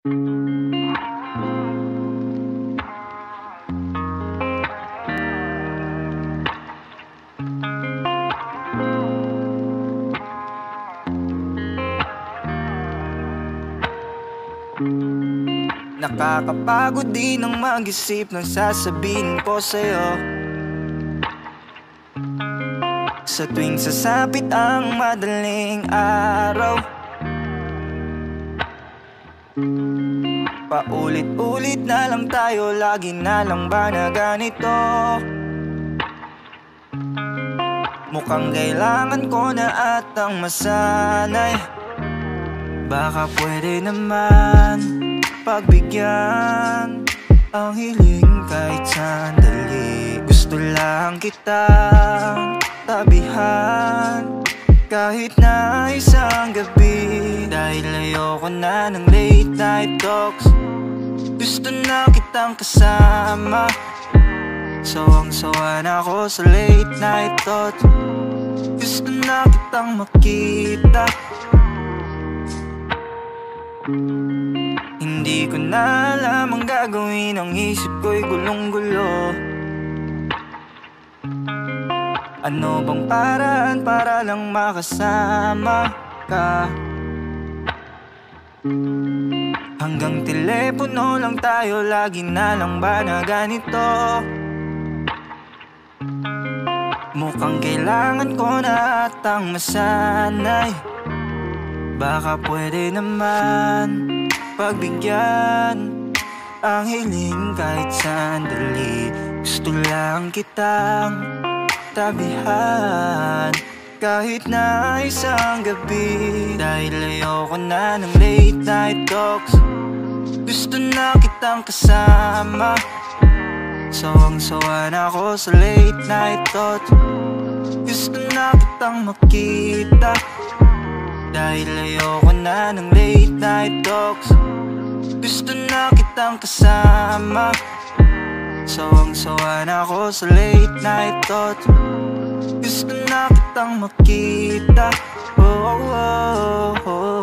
Nakakapagod din ang mag-isip ng sasabihin ko sa'yo. Sa tuwing sasapit ang madaling araw Paulit-ulit na lang tayo, lagi na lang ba na ganito? Mukhang kailangan ko na atang masanay. Baka pwede naman pagbigyan Ang hiling kahit sandali. Gusto lang kitang tabihan Kahit na isang gabi. Dahil ayoko na ng late night talks. Gusto na kitang kasama. Sawang-sawa na ako sa late night thoughts. Gusto na kitang makita. Hindi ko na alam ang gagawin. Ang isip ko'y gulong-gulo Ano bang paraan para lang makasama ka? Hanggang telepono lang tayo Lagi na lang ba na ganito? Mukhang kailangan ko na atang masanay Baka pwede naman pagbigyan Ang hiling kahit sandali Gusto lang kitang tabihan Kahit na isang gabi Dahil ayoko na ng late night talks. Gusto na kitang kasama. Sawang-sawa na ako sa late night thoughts. Gusto na kitang makita. Dahil ayoko na ng late night talks. Gusto na kitang kasama Sawang-sawa na ako sa late night thoughts Gusto na kitang makita oh, oh, oh, oh.